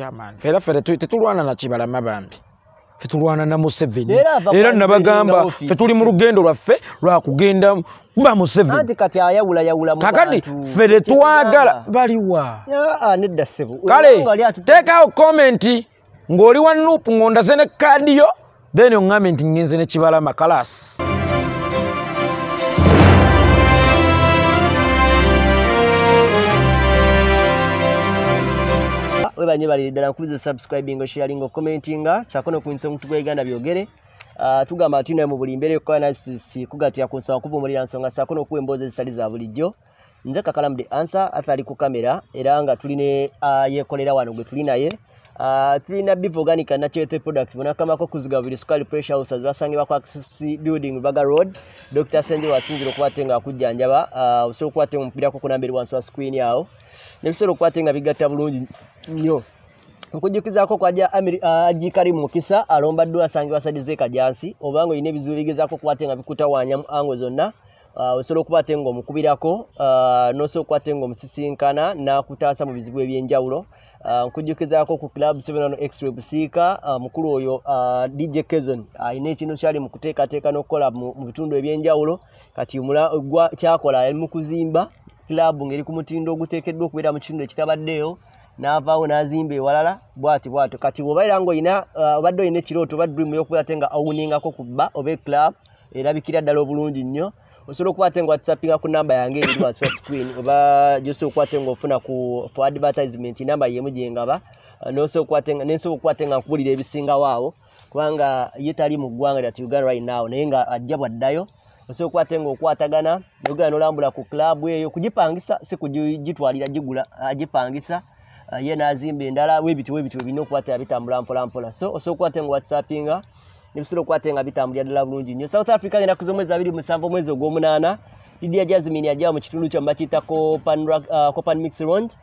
yaman era ffe tetu- tetulwana na kibalama bambi ffe tulwana na museveni. Era nabagamba ffe tuli mu lugendo lwaffe lwakugenda ba museveni. Anti kati ayawulayawula mu kakati bantu. ffe tetwagala baliwa Ya, ah, kale teekawo komenti ng'oli wa nuupu ng'ondaze ne kaadi yo then oŋŋambe nti ngenze ne kibalama kalasi webanye balire ddala nkuliza subscribing sharing commentinga kyakono ku nsonga tugwa uganda byogere. Uh, tugamba ati naye mu buli mbeera ekola nasisi kugatya ku nsonga kuvumirira nsonga saakono okuwa emboozi ezitali za bulijjo. Nze kakalamu the answer atali ku kamera era nga tuline uh, yekolera wano gwe tuli naye tulina beef organic natural product. Bonakamako kuziga buli sukali pressure houses. Basangibwa ku access building baga road. Dr senje wasinzira okuba ate nga akujjanjaba osobola okuba ate omupirako ku namberi wansi wa screen awo nebisobola okuba ate nga bigatta bulungi nnyo okujjukizaako kwaja ajikali mukisa alombaddwa asangibwa sadi zekajansi obanga olina ebizibu bigezaako okuba ate nga bikutawaanya mu ango zonna osobola okuba ate nga omukubirako uh, nosobola okuba ate nga omusisinkana nakutaasa mu bizibu ebyenjawulo. Uh, nkujjukizaako ku club 7 extra busiika mukulu oyo dj kezon. Alina ekintu kyali mu kuteekateeka n'okukola mu bitundu ebyenjawulo. Kati kyakola yali mu kuzimba club ngeri ku mutindo oguteekeddwa okubeera mu kitundu ekitabaddeeyo n'avaawo n'azimba ewalala bwati bwatyo. Kati bw'obaira nga olina uh, obadde olina ekirooto oba dream y'okubeera ate nga owuningako ku bba oba eclub erabikira ddala obulungi nnyo osobola okuba ate nga whatsappinga ku namba yange eri wansi wa screen oba gyosobola okuba ate nga ofuna ku for advertisement namba yemu gyengaba Uh, nensobola okuba ate nga nkubulira ebisingawo awo kubanga ye tali mu ggwanga lyatu uganda right now naye nga ajja bwaddayo osobola okuba ate nga okwatagana nogenda nolambula ku club eyo kugipangisa si kugitwalira gigula agipangisa Uh, ye n'azimba endala webirina okuba ate nga bitambula mpola mpola. So osobola okuba ate nga whatsappinga nebisobola okuba ate nga bitambulira ddala bulungi nnyo. South africa agenda kuza omwezi abiri musanvu omwezi ogw'omunaana. Lidia jasmin ajjawa mu kitundu kyamu bakiyita copan mix rond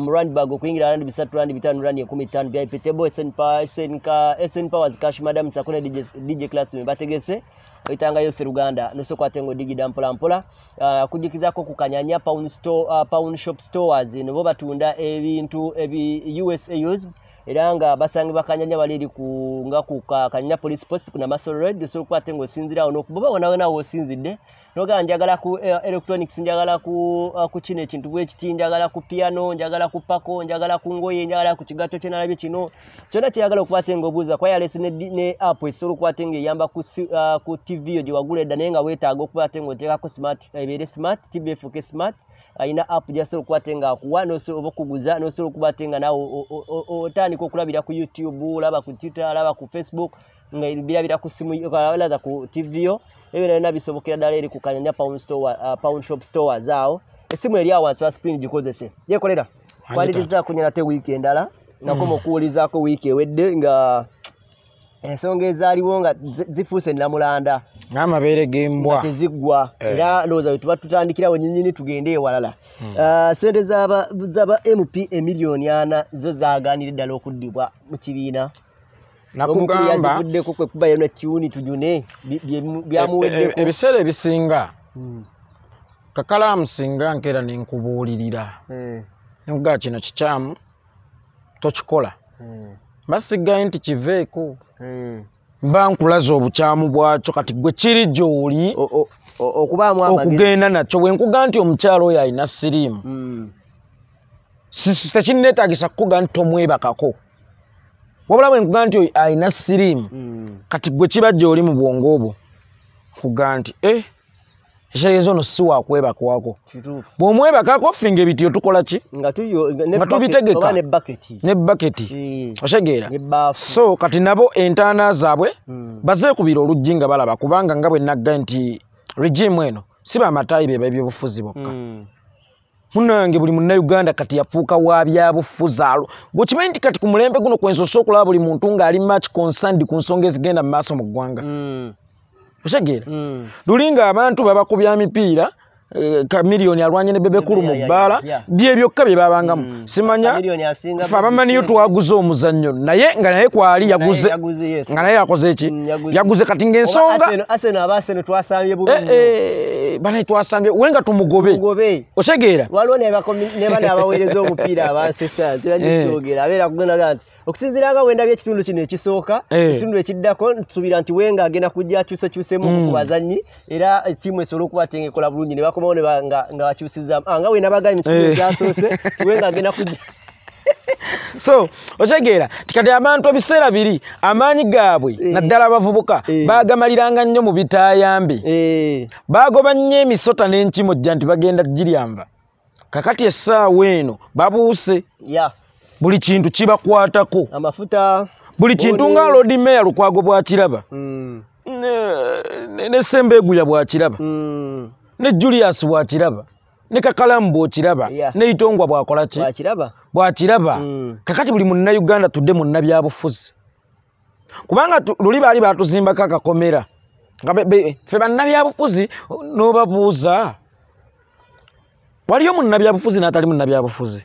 mu randbag okuyingira rand bisatu rand bitano rand ekumi ttaano. Byapitebo sn powers cash madam sakone dj class me bategese. Oyitangayo seruganda nosobola ate nga odigida mpola mpola. Ah, kujjukizako ku kanyanya pound, uh, shop stores. Nibo batunda ebintu ebi usa used era nga basangibwa kanyanya bali eri nga ku ka- kanyanya police post kuna masol road osobola okuba ate ngaosinzirawo nokuba wonawonawo osinzidde nogamba njagala ku eh, electronics njagala uh, ku kino ekintu bwekiti njagala ku piano njagala ku pako njagala ku ngoye njagala ku kigatto kyenalabye kino kyonna kyeyagala okuba ate nga obuuza kwayales ne, app esobola okuba ate nga eyamba ku, ku tv yo gye wagula edda naye nga weetaaga okuba ate nga oteekako smart ebeere smart tv efuuke smart alina app gyasobola okuba ate nga akuwa nosobola oba okuguza nosobola okuba ate nga o- otandika okulabira ku youtube olaba ku twitter olaba ku facebook nga birabira ku simu laza ku tv yo. Ebyo byonna bisobokera ddala eri ku kanyanya pound, store, uh, pound shop stores awo esimu eri awo wansi wa screen gikozese. Yekolera kwalirizaako nyana te wiiki endala nakoma okuwulizaako wiiki ewedde nga ensonga ezaaliwo nga zi- zifuuse namulanda n'amabeere g'embwa teziggwa. Eh. era ndowooza we tuba tutandikirawo nyinyini tugende ewalala. Ah, sente z'aba z'aba mp emiliyoni ana zo zaaganire ddala okuddibwa mu kibiina. Omukulu nakugamba yazivuddeko kwe kuba yona tuni tujune bi- byemu- e- e- byamuweddeko ebiseera ebisinga. Mm. kakalaamu singa nkeera nenkubuulirira Eh, nenkugaa kino kikyamu tokikola. Eh, basigaye nti kiveeko. Eh. Mba nkulaza obukyamu bwakyo kati gwe kiri gy'oli okugenda nakyo bwenkuga nti omukyalo oyo alina siriimu Mm. Si- si- tekinneetagisa kukuga nti tomwebakako wabula bwenkuga nti oyo alina siriimu Mm. kati gwe kiba gy'oli mu bwongo obwo kuga nti e ekitegeeza ono si wakwebakawako kituufu. Bw'omwebakako ffe ng'ebitiyo tukola ki? Nga tubitegeka. ne baketi otegeera nebaafu so kati nabo entaana zaabwe Mm. bazeekubira oluggi nga balaba kubanga nga bwe nagga nti regimu eno si bamataayi be b'ebyobufuzi bokka. Mm. munange buli munnayuganda kati yafuuka wa byabufuzi alo. Gwekimanyi nti kati ku mulembe guno kwensosa okulaba buli muntu ng'ali match concerned ku nsonga ezigenda mu maaso mu ggwanga. Mm. Otegeera Mm. luli ng'abantu babakubya mipiira eh, kamiliyoni alwanye ne bebekulu mu Yeah, yeah, bbaala bye byokka bye babangamu. Simanya Kamiliyoni asinga fe abamanyiyo twaguze omuzannyo naye nga naye kwali yaguze nga naye yakoze eki Mm, yaguze. yaguze kati ng'ensonga Eh, eh, eh, bana twasambye wenga tumugobe mugobe otegeera waliwo nebakomi- ne bano abaweereza omupiira abansesa Eh. tiragikyogera abeera kugendaga nti okusinziira nga wendabye ekitundu kino ekisooka Eh. ekitundu ekiddako ntusuubira nti wenga agenda kujja akyusekyusemu Mm. ku bazannyi era ttiimu esobola okubatenga ekola bulungi ne bakomawo nga nga bakyusizaamu Ah, nga wenabagaye mu kitundu Eh. ekyasoose ti wenga agenda kujja so otegeera tikati abantu ebiseera biri amaanyi gaabwe Eh. naddala abavubuka Eh. bagamaliranga nnyo mu bitaayambi Eh, bagoba nnyo emisota n'enkimojja nti bagenda giryamba. Kakati essaawa eno babuuse. Ya. Buli kintu kibakwatako. Amafuta buli kintu nga lodi meya lukwago bwakiraba. Mm, ne- ne- ne sembeeguya bwakiraba. Mm, ne julius bwakiraba. Ne kakalamu bwokiraba. Yeah. ne itongwa bwakola ki? Wakiraba bwakiraba Mm. kakati buli munnayuganda tudde munnabyabufuzi kubanga luli baali batuzimbako akakomera nga be- be- ffe bannabyabufuzi n'obabuuza waliyo munnabyabufuzi n'atali munnabyabufuzi?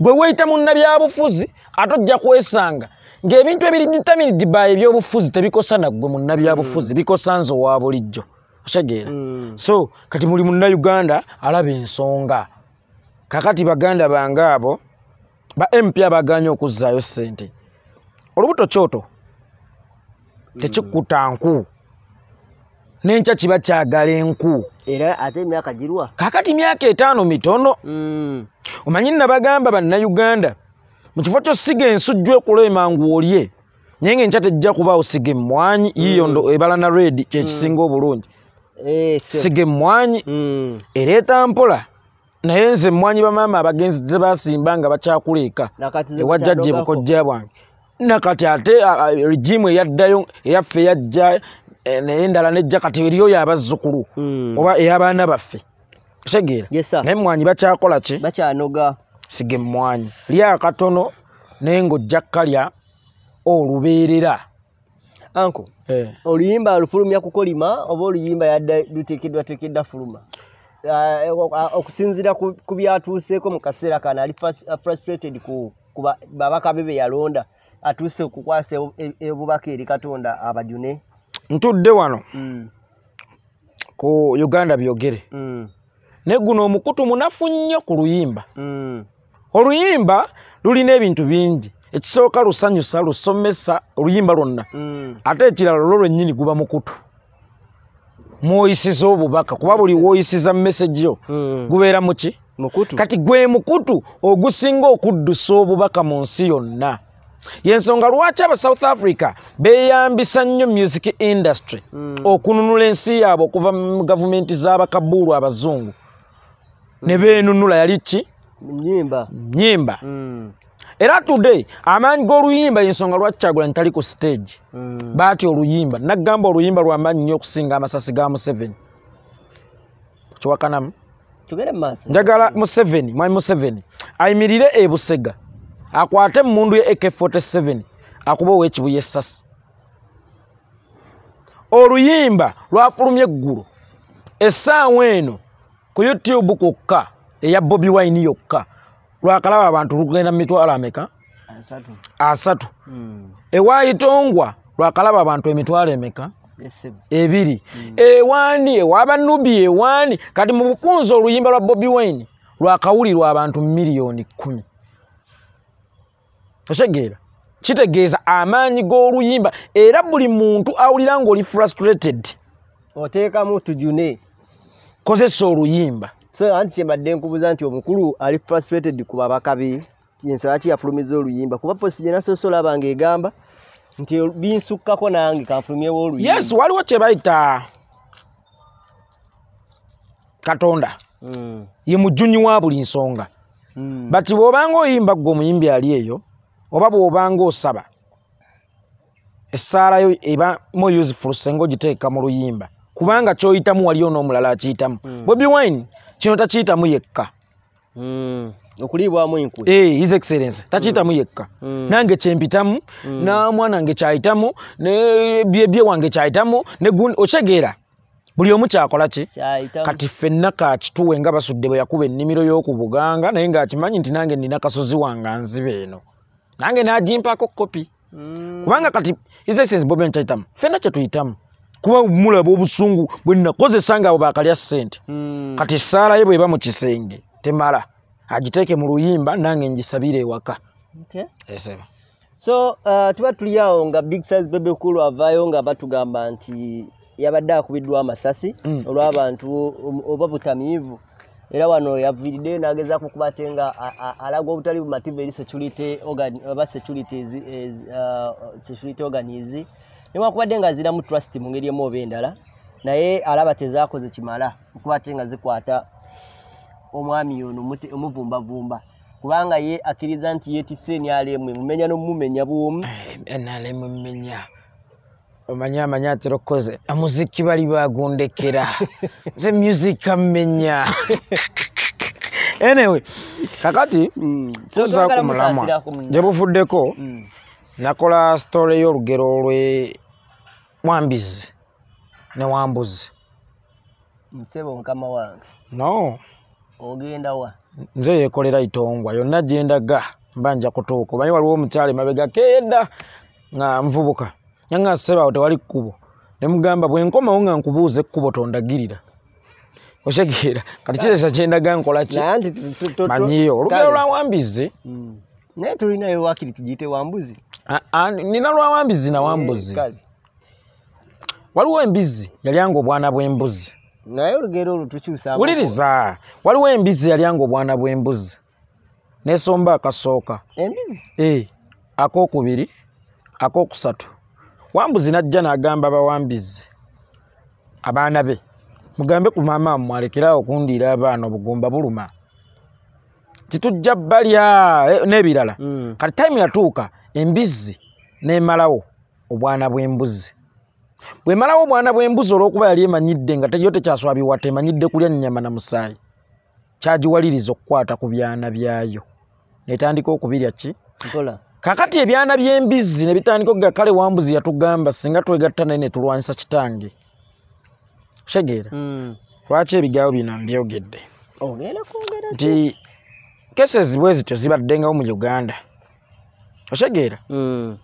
Gwe weeyita munnabyabufuzi ate ojja kwesanga ng'ebintu ebiri ditaminidi by ebyobufuzi tebikosa naggwe munnabyabufuzi bikosa nze owa bulijjo. Okitegeera Mm, so kati muli munnayuganda alaba ensonga kakati baganda bange abo ba mp abaganye okuzzaayo ssente. Olubuto kyoto tekikkuta nku n'enkya kiba kyagala enku. Era ate emyaka girwa? Kakati myaka etaano mitono. Mm, omanyi nabagamba bannayuganda mu kifo kyosiga ensujju ekulema ngu olye naye ngaenkya tejja kubaawo siga emmwanyi yiyo ndo ebala na redi kyekisinga obulungi. Eh, se- siga emmwanyi Mm, ereeta mpola naye nze emmwanyi bamaama abagenzi ze basimba nga bakyakuleeka. Nakati ze ewa jjajja ebukojja bwange. Nakati ate regimu eyaddayo eyaffe eyajja eh, naye endala nejja kati eriyo yabazzukulu Mm, oba ey'abaana baffe. Kitegeera naye emmwanyi bakyakola ki? Bakyanoga. Siga emmwanyi lya akatono naye ng'ojja kkalya olubeerera. Anko Eh. oluyimba lufulumya kukolima oba oluyimba yadda luteekeddwa tekedda fuluma okusinziira ku byatuuseeko mu kaseera kano ali ah, frustrated ku ku ba- babaka be be yalonda atuuse okukwasa ebu- e- obubaka eri katonda abajune. Ntudde wano. Mm, ku uganda byogere. Mm, naye guno omukutu munafu nnyo ku luyimba. Mm, oluyimba lulina ebintu bingi. Ekisooka lusanyusa lusomesa oluyimba lwonna. Ate ekirala lwo lwennyini guba mukutu mwoyisiza obubaka kuba buli woyisiza message yo Mm. gubeera muki kati gwe mukutu ogusinga okuddusa obubaka mu nsi yonna. Yensonga lwaki aba south africa beeyambisa nnyo music industry Mm. okununula ensi yaabwe okuva mu gavumenti z'abakabuulu abazungu? Ne beenunula yali ki? Nyimba nyimba Mm, era today amaanyi g'oluyimba yensonga lwaki kyagula ntali ku stage. Mm. baati oluyimba naggamba oluyimba lwamaanyi nnyo okusinga amasasi ga museveni. Kiwakanamu? Njagala museveni mwami museveni ayimirire e busega. Akwate emundu ye ak47 akuba ow'ekibuye essasi oluyimba lwafulumya eggulu essaawa eno ku youtube kwokka eya bobi wine yokka lwakalaba abantu lugenda mu mitwalo ameka? Asatu. Asatu. Mm, ewaayitongwa lwakalaba abantu emitwalo emeka? Ebiri. Ewaani ewabanubi ewaani. Kati mu bufunzi oluyimba lwa bobi wine lwakawulirwa abantu miliyoni kumi. Otegeera kitegeeza amaanyi g'oluyimba era buli muntu awulira ng'oli frustrated. Oteekamu tujune. Kozesa oluyimba so anti kyembadde nkubuuza nti omukulu ali frustrated ku babaka be ensonga ki yafulumiza oluyimba? Kuba posi gye nasoose olaba nga egamba nti binsukkako nange kanfulumyewo oluyimba. Yes waliwo kye bayita katonda. Mm, ye mujjunyi wa buli nsonga. Mm, bati bw'obanga oyimba gwe omuyimbi ali eyo oba bw'obanga osaba essaala yo eba more useful senga ogiteeka mu luyimba. Kubanga kyoyitamu waliyo n'omulala akiyitamu. Mm. bobi wine kino takiyitamu yekka mm. okuliibwamu enkwe Eh, his excellence takiyitamu yekka Mm. nange kyempitamu namwana nge kyayitamu ne byebye wange kyayitamu okyegeera buli omu kyakola ki? Kati ffenna kakituwe nga basudde bwe yakuba ennimiro y'oku buganga naye ng'akimanyi nti nange nina kasozi wange nziba eno. Nange n'agimpako kopi Mm, kubanga kati his excellence bobi wine kyayitamu ffenna kye tuyitamu kuba mulaba obusungu bwe nakozesa ngaabo bakalya ssente. Mm. kati essaala ye bweba mu kisenge temala agiteeke mu luyimba nange ngisabire ewaka. Eseba so uh, tuba tuli awo nga big size bebe cool avaayo nga batugamba nti yabadde akubiddwa amasasi Mm. olw'abantu o- oba butamiivu. Era wano yaviiriddeyo n'agezaako kuba ate nga alaga obutali bumativu eri security oba securities ez- uh, security organis newankubadde nga ziramu trust mu ngeri emu oba endala naye alaba tezaakoze kimala okuba ate nga zikwata omwami ono omuvumbavumba. Kubanga ye akkiriza nti yeetisse enyalemu emumenya n'omumenya bwomu nalemumenya omanyi amanyi atera okukoze amuziki bali bagundekera. Ze music amenya anyway kakati So, tuza twagala ku mulamwa musaasirako munna. gye buvuddeko Mm. nakola story y'olugero lwe wambizi ne wambuzi. Nsebo mukama wange. No. Ogenda wa? Nze yekolera itongwa yonna gyendaga mba nja kutuuka. Omanyi waliwo omukyala emabega keeda nga nvubuka. Nanga sebawo tewali kkubo. Nemugamba bwenkomawo nga nkubuuza ekkubo tondagirira. Otegeera kati kiresa kyendaga nkolaki manyiyo olugero kale. lwa wambizi. Mm. naye tulinayo wakiri tugiyite wambuzi. Ah, ah, nina lwa wambizi na wambuzi Eh, kale. Waliwo embizi yalyanga obwana bw'embuzi naye olugero olwo tukyusa wuliriza waliwo embizi yalyanga obwana bw'embuzi nesomba akasooka. Embizi Eh, akokubiri akokusatu. Wambuzi najja n'agamba bawambizi abaana be mugambe ku maama mwalekerawo okundiira abaana obugumba buluma. Titujja balya eh, n'ebirala. Mm. kati time yatuuka embizi nemalawo obwana bw'embuzi bwemalawo obwana bw'embuzi olw'okuba yali emanyidde nga yo tekyaswabiwata emanyidde kulya nnyama na musaayi kyagiwaliriza okukwata ku byana byayo. Netandika okubirya ki? Kakati ebyana by'embizi ne bitandika okuga kale wambuzi yatugamba singa twegatta naye ne tulwanyisa kitange. Kitegeera Mm. lwaki ebigambo bino mbyogedde? Ki? nti kesezi bwe zityo zibaddengawo mu uganda. Okitegeera Mm.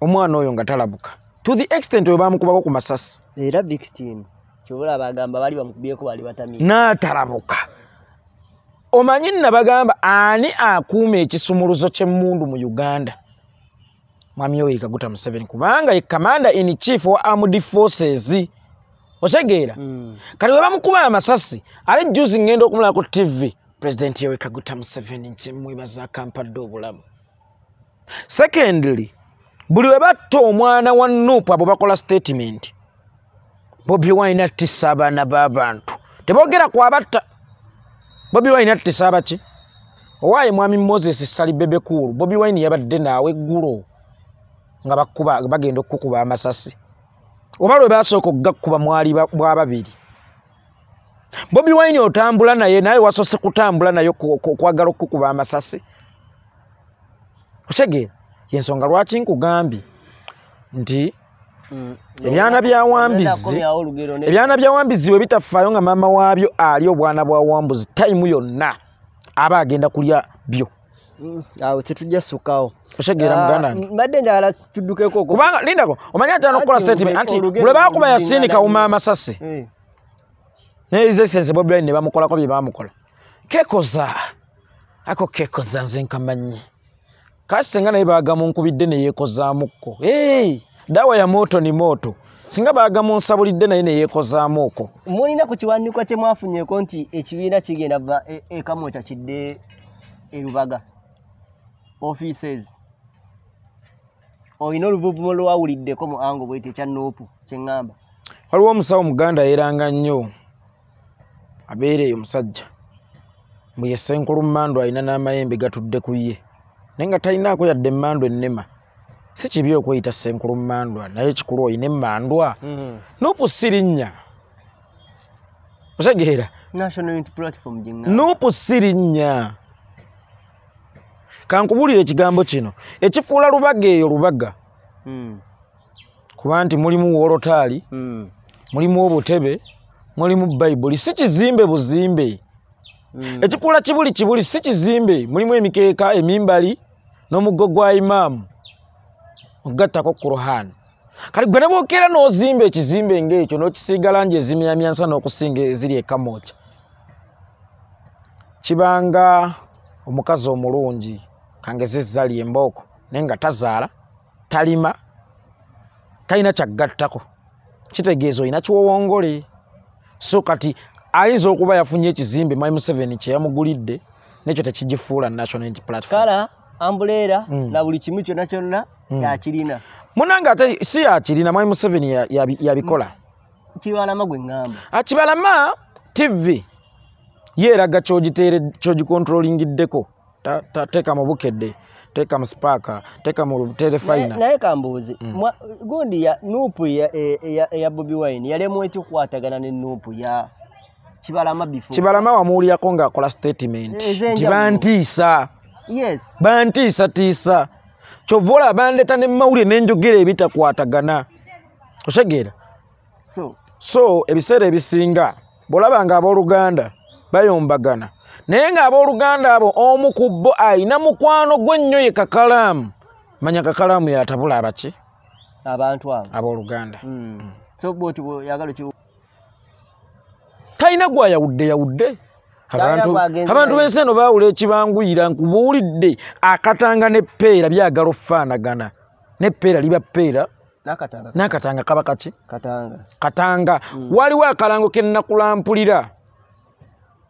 omwana oyo nga talabuka to the extent we bamukubako ku masasi. Era victim kyobola bagamba bali bamukubyeko bali batami n'atalabuka. Omanyi nabagamba ani akuuma ekisumuluzo ky'emmundu mu uganda? Mwami yoweri kaguta museveni. Kubanga ye commander in chief wa armed forces. Otegeera? Mm. kati we bamukuba amasasi ali juzi ngenda okumulaba ku tv pulezidenti yoweri kaguta museveni nkimwebaza akampadde obulamu. Secondly buli we batta omwana wa nuupu abo bakola statement. Bobi wine attisa abaana b'abantu teboogera ku abatta bobi wine attisa abaki owaaye mwami moses salibebekulu bobi wine yabadde naawe eggulo nga bagenda okukuba amasasi. Oba lwe basooka okugakkuba mwali ba- bwababiri bobi wine otambula naye naye wasose kutambula naye okwagala okukuba amasasi. Otegeera yensonga lwaki nkugambye nti Mm. Ebyana bya Wambizi- Ogenda kukomyawo olugero ne- ebyana bya wambizi bwe bitafaayo nga maama waabyo ali obwana bwa wambuzi tayimu yonna aba agenda kulya byo Mm. awo tetujja ssukawo otegeera muganda wange mbadde njagala tuddukeko kubanga lindako omanyi atera okukola statement anti bwe bakuba kawuma nnyo. amasasi Eh. nezisense bobi wine ne bamukolako bye bamukola kekoza ako kekoza nze nkamanyi kasi senga naye bagamunkubidde neyeekozaamuko hey, dawa ya moto ni moto singa bagamunsabulidde naye neyeekozaamuko mulina ku kiwandiiko kye mwafunyeko nti ekibiina kigenda va e- ekamwokya kidde erubaga offices. Olina oluvuvumo lwawuliddeko mu ango bwete ekya noopu kyeŋŋamba waliwo omusawo muganda yeranga nnyo. Abeera eyo musajja. Mbwe ye senkulu mmandwa alina n'amayembe gatudde ku ye naye nga talinaako yadde emmandwa ennema si kibi okweyita senkulu mmandwa naye kikulu oyina emmandwa nuupu si linnya otegeera. National unity platform gyeŋŋamba nuupu si linnya kankubuulira ekigambo kino. Ekifuula lubaga eyo lubaga. Mm. kuba nti mulimu wolotaali Mm. mulimu obutebe mulimu bayibuli si kizimbe buzimbe. Mm. ekifuula kibuli kibuli si kizimbe mulimu emikeeka emimbali n'omuggo gwa imaamu okugattako kuruhan kati gwe ne bwokeera n'ozimba ekizimbe ng'ekyo n'okisiiga langi ezimyamyansa n'okusinga eziri ekamooca kibanga omukazi omulungi kangeze ezzali embooko naye nga tazaala talima talina kyaggattako. Kitegeeza olina kiwowongole so kati ayinza okuba yafunye ekizimbe mwai museveni kyeyamugulidde nekyo tekigifuula national Unity platform ambuleera Mm. na buli kimu kyonna kyonna Mm. yakirina munange ate si yakirina mwai museveni ya- yabi- yabikola kibalama gwe ŋŋamba akibalama tv yeeraga kyogikontrolingiddeko teeka mu bukedde teeka mu sipaaka teeka mu terefayina naye kambuuzi Mm. Gundi ya nuupu ya- e- eya eya bobi wine yalemwa eti okukwatagana ne nuupu ya kibalama before. Kibalama wamuwulirako ng'akola statement. Nti bantiisa bantiisatiisa. Kyova olaba bandeeta ne mawulire n'enjogera ebitakwatagana. Otegeera so. So ebiseera ebisinga bw'olaba ng'abooluganda bayombagana naye ng'abooluganda abo omu ku bo ayina mukwano gw'ennyo ye kakalaamu. Manya kakalaamu yatabula abaki? Abantu abo. Abooluganda. Mm. ki talina gwayawudde yawudde. Talina abantu b'ensi eno baawula ekibanguyira nkubuwulidde akatanga n'eppeera byagala okufaanagana n'eppeera liba ppeera. Nakatanga kaba kaki? Katanga. Katanga. Waliwo akalango ke nnakulampulira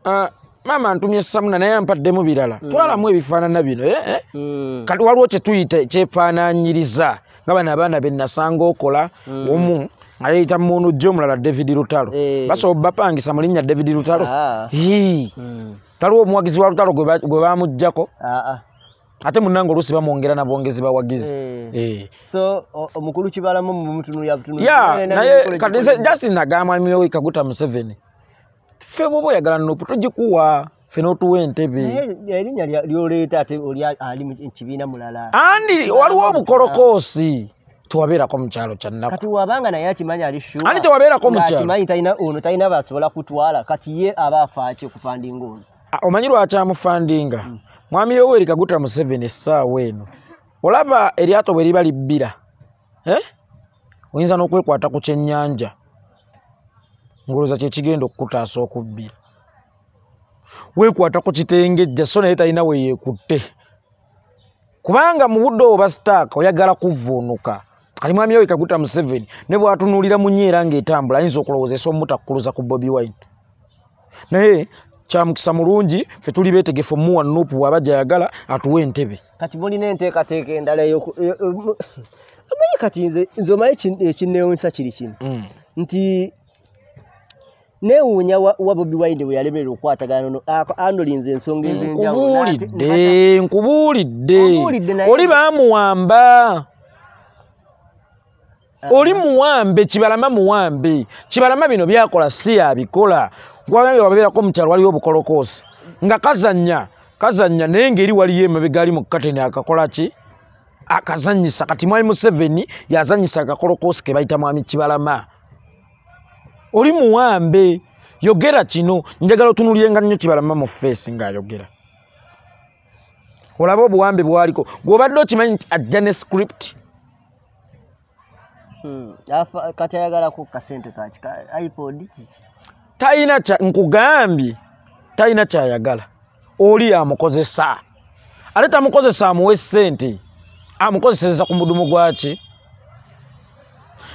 Ah, maama ntumye samuna naye ampaddemu birala. Twalamu ebifaanana bino eh, eh. Mm. waliwo kyetuyita ekyefaananyiriza nga bano abaana be nasanga okola. Omu nga yeyita muntu jjo omulala david lutalo Eh. basobola bapangisa mu linnya david lutalo Ah. Hii. Mm. taliwo omuwagizi wa lutalo gwe ba- gwe bamuggjako Ah, ah. ate munnanga oluusi bamwongera nabwongezi bawagizi Eh. Eh. so omukulu kibalamu mumutunulya butunuli ya naye kati justin nagamba myoyo kaguta museveni ffe bwoba oyagala nopu tugikuwa ffe n'otuwa entebe erinnya lyoleeta ate oli ali mu kibiina mulala andi waliwo obukolokoosi tewabeerako mu kyalo kyannaku kati wabanga naye akimanyi ali sure Ani tewabeerako mu kyalo? ng'akimanyi talina ono talina basobola kutwala kati ye aba afaaki okufandinga ono. Ah, omanyi lwaki amufandinga mwami yoweri kaguta museveni essaawa eno. Olaba eryato bwe liba libbira eh? oyinza n'okwekwata ku kyennyanja. Ngoloza kyekigenda okukutaasa okubbira. Weekwata ku kitengejja so naye talina we yeekutte. Kubanga mu budde obwo basitaaka oyagala kuvuunuka kati mwami yoweri kaguta museveni ne bwatunuulira mu nyeera ng'etambula ayinza okulowoozesa omutakkuluza ku bobi wine. Naye kyamukisa mulungi ffe tuli beetegefu muwa nuupu bw'aba gyayagala atuwa entebe. Kati mulina enteekateeka endala eyo- eyo- omanyi kati nze omanyi kin- ekinneewuunyisa kiri kino? Nti neewuunya wa, bobi wine bwe yalemerera okukwatagana anolinze ensonga ez'enjawulo nkubuulidde nkubuulidde. Oli baamuwamba oli muwambe kibalama muwambe. Kibalama bino byakola si yabikola gwagambye wababeerako mukyalo waliwo obukolokoosi. Nga kazannya kazannya naye ngeri waliyo emabega ali mu kateni akakola ki? Akazanyisa kati mwami museveni yazanyisa akakolokoosi ke bayita mwami kibalama. Oli muwambe yogera kino. Njagala otunulirenga nnyo kibalama mu feesi ng'ayogera. Olabe obuwambe bwaliko. Gweobadde okimanyi nti ajja ne script Hmm, afa- kati ayagalako kasente kaki ka ipod kiki talina kya nkugambye talina kyayagala oli amukozesa ate tamukozesa amuwe sente. Amukozeseza ku mudumu gwaki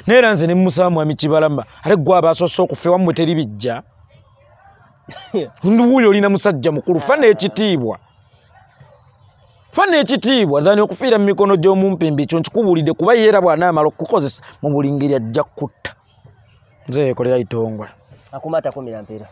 naye era nze ne mumusaba mwami kibalama ate gwe abasoose okufa ewammwe teri bijja. Wuuyo olina musajja mukulu. Fa n'ekitiibwa fa n'ekitiibwa zani okufiira mu mikono gy'omumpimbi ekyo nkikubuulidde kuba ye era bw'anaamala okukozesa mu buli ngeri ajja kutta. Nze yekolera itongwa akumatako mira mpeera